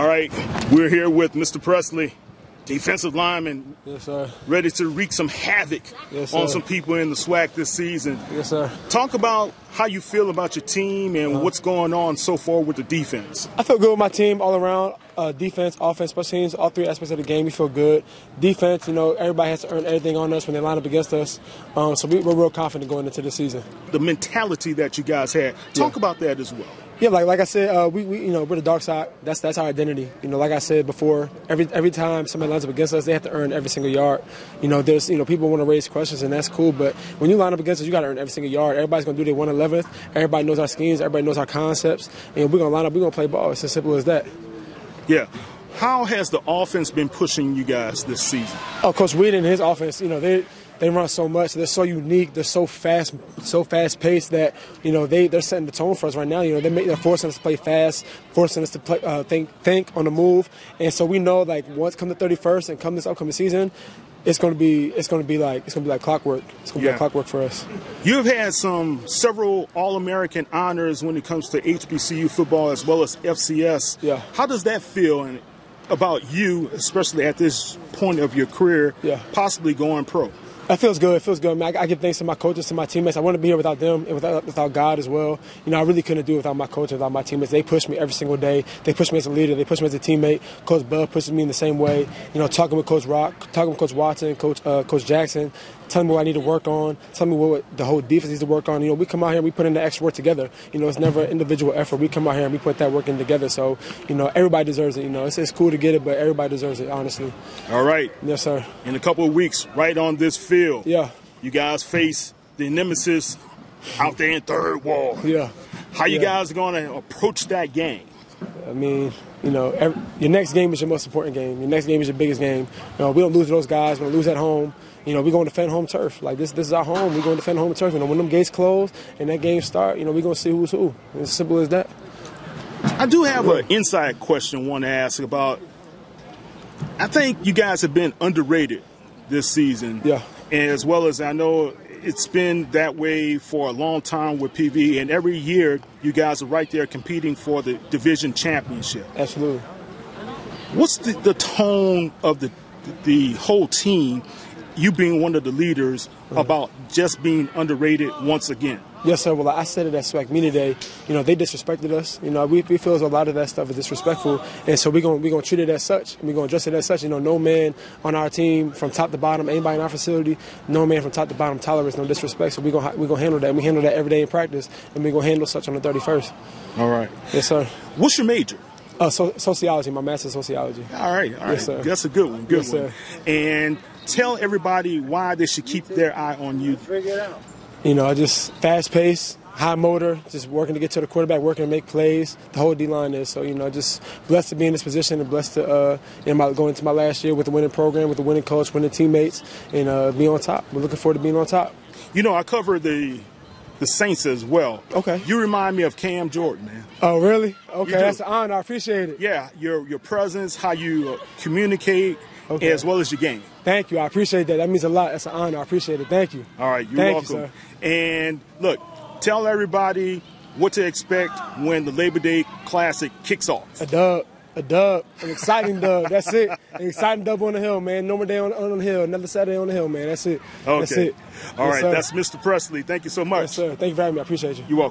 All right, we're here with Mr. Pressley, defensive lineman, Yes, sir. ready to wreak some havoc Yes, on some people in the SWAC this season. Yes, sir. Talk about how you feel about your team and uh, what's going on so far with the defense. I feel good with my team all around. Uh, defense, offense, special teams, all three aspects of the game, we feel good. Defense, you know, everybody has to earn everything on us when they line up against us. Um, so we, are real confident going into the season. The mentality that you guys had, talk yeah. about that as well. Yeah, like like I said, uh, we, we you know we're the dark side. That's that's our identity. You know, like I said before, every every time somebody lines up against us, they have to earn every single yard. You know, there's you know people want to raise questions and that's cool, but when you line up against us, you got to earn every single yard. Everybody's gonna do they want to 11th. Everybody knows our schemes, everybody knows our concepts, and we're going to line up, we're going to play ball. It's as simple as that. Yeah. How has the offense been pushing you guys this season? Of course, Reed and his offense, you know, they they run so much. They're so unique. They're so fast, so fast paced that you know they they're setting the tone for us right now. You know, they make, they're forcing us to play fast, forcing us to play uh, think think on the move, and so we know like once come the 31st and come this upcoming season. It's gonna be. It's gonna be like. It's gonna be like clockwork. It's gonna be Yeah. like clockwork for us. You've had some several All-American honors when it comes to HBCU football as well as FCS. Yeah. How does that feel and about you, especially at this point of your career, Yeah. possibly going pro? That feels good. It feels good. Man, I, I give thanks to my coaches, to my teammates. I want to be here without them and without, without God as well. You know, I really couldn't do it without my coaches, without my teammates. They push me every single day. They push me as a leader. They push me as a teammate. Coach Bud pushes me in the same way. You know, talking with Coach Rock, talking with Coach Watson, Coach uh, Coach Jackson, telling me what I need to work on, telling me what the whole defense needs to work on. You know, we come out here and we put in the extra work together. You know, it's never an individual effort. We come out here and we put that work in together. So, you know, everybody deserves it. You know, it's, it's cool to get it, but everybody deserves it, honestly. All right. Yes, sir. In a couple of weeks, right on this field, Yeah. you guys face the nemesis out there in Third Ward. Yeah. How you Yeah. guys going to approach that game? I mean, you know, every, your next game is your most important game. Your next game is your biggest game. You know, we don't lose to those guys. We don't lose at home. You know, we're going to defend home turf. Like this, this is our home. We're going to defend home turf. You know, when them gates close and that game start, you know, we're going to see who's who. It's as simple as that. I do have an inside question I want to ask about. I think you guys have been underrated this season. Yeah. As well as I know it's been that way for a long time with PV, and every year you guys are right there competing for the division championship. Absolutely. What's the, the tone of the the whole team? You being one of the leaders about just being underrated once again. Yes, sir. Well, I said it at SWAC Media Day. You know, they disrespected us. You know, we, we feel a lot of that stuff is disrespectful, and so we're going we gonna treat it as such. And we're going to address it as such. You know, no man on our team, from top to bottom, anybody in our facility, no man from top to bottom tolerates no disrespect. So we're going we gonna handle that. We handle that every day in practice, and we're going to handle such on the 31st. All right. Yes, sir. What's your major? Uh, so, sociology, my master's sociology. All right, all right. Yes, sir. That's a good one. Good Yes, one. sir. And tell everybody why they should keep their eye on you. You know, just fast pace, high motor, just working to get to the quarterback, working to make plays. The whole D line is so. You know, just blessed to be in this position and blessed to uh, in my going into my last year with the winning program, with the winning coach, winning teammates, and uh, be on top. We're looking forward to being on top. You know, I cover the the Saints as well. Okay. You remind me of Cam Jordan, man. Oh, really? Okay, that's an honor. I appreciate it. Yeah, your your presence, how you uh, communicate, Okay. as well as your game. Thank you. I appreciate that. That means a lot. That's an honor. I appreciate it. Thank you. All right, you're Thank you, welcome. sir. and look, tell everybody what to expect when the Labor Day Classic kicks off. A dub. A dub. An exciting dub. That's it. An exciting dub on the hill, man. No more day on, on the hill. Another Saturday on the hill, man. That's it. Okay. That's it. All Yes, right, that's Mr. Pressley. Thank you so much. Yes, sir. Thank you very much. I appreciate you. You're welcome.